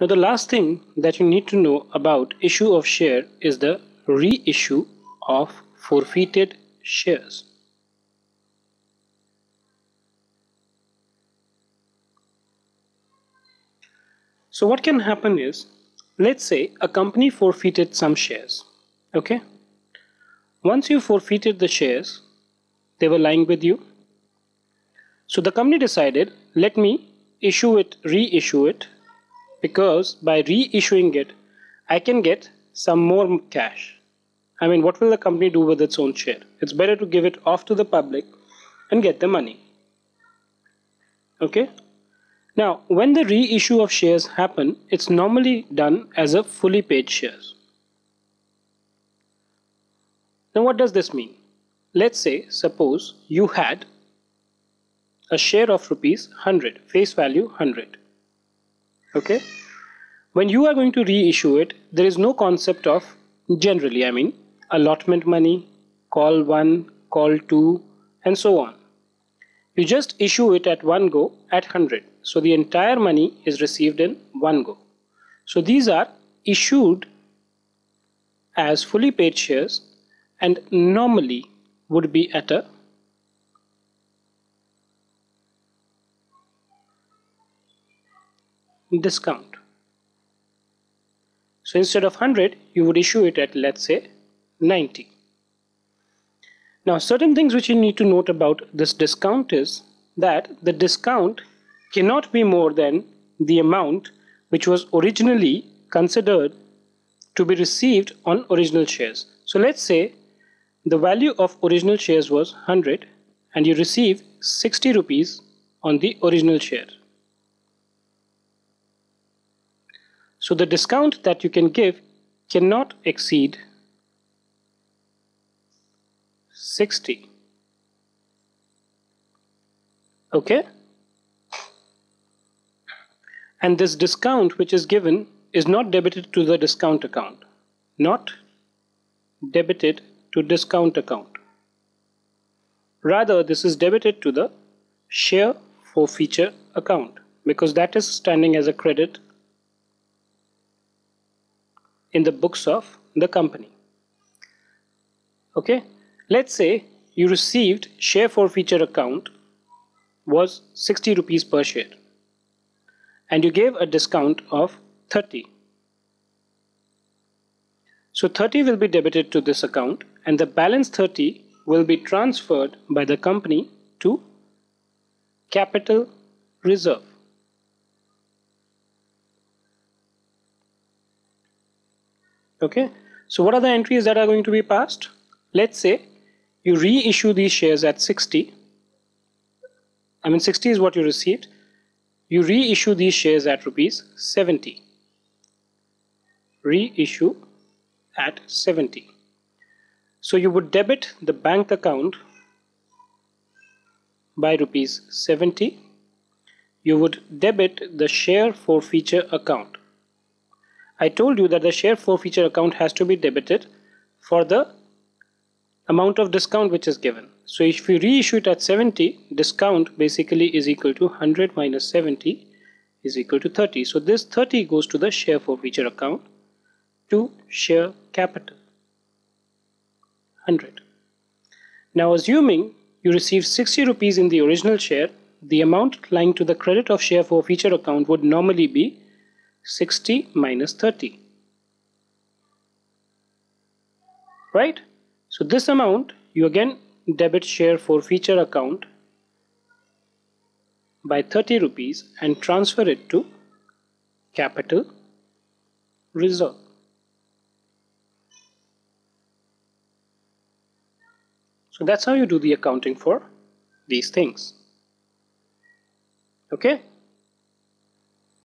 Now the last thing that you need to know about issue of share is the reissue of forfeited shares. So what can happen is, let's say a company forfeited some shares, okay? Once you forfeited the shares, they were lying with you. So the company decided, let me issue it, reissue it, because by reissuing it, I can get some more cash. I mean, what will the company do with its own share? It's better to give it off to the public and get the money. Okay? Now, when the reissue of shares happen, it's normally done as a fully paid shares. Now, what does this mean? Let's say, suppose you had a share of rupees 100, face value 100. Okay? When you are going to reissue it, there is no concept of generally, I mean, allotment money, call 1, call 2, and so on. You just issue it at one go at 100. So the entire money is received in one go. So these are issued as fully paid shares and normally would be at a discount. So instead of 100, you would issue it at let's say 90. Now certain things which you need to note about this discount is that the discount cannot be more than the amount which was originally considered to be received on original shares. So let's say the value of original shares was 100 and you receive 60 rupees on the original share. So the discount that you can give cannot exceed 60. Okay? And this discount which is given is not debited to the discount account. Not debited to discount account. Rather, this is debited to the share forfeiture account because that is standing as a credit in the books of the company. Okay, let's say you received share forfeiture account was 60 rupees per share and you gave a discount of 30. So 30 will be debited to this account and the balance 30 will be transferred by the company to capital reserve. Okay, so what are the entries that are going to be passed? Let's say you reissue these shares at 60. I mean 60 is what you received. You reissue these shares at rupees 70. Reissue at 70. So you would debit the bank account by rupees 70. You would debit the share forfeiture account. I told you that the share forfeiture account has to be debited for the amount of discount which is given. So if we reissue it at 70, discount basically is equal to 100 minus 70 is equal to 30. So this 30 goes to the share forfeiture account to share capital. 100. Now assuming you received 60 rupees in the original share, the amount lying to the credit of share forfeiture account would normally be 60 minus 30. Right? So this amount you again debit share forfeiture account by 30 rupees and transfer it to capital reserve. So that's how you do the accounting for these things. Okay.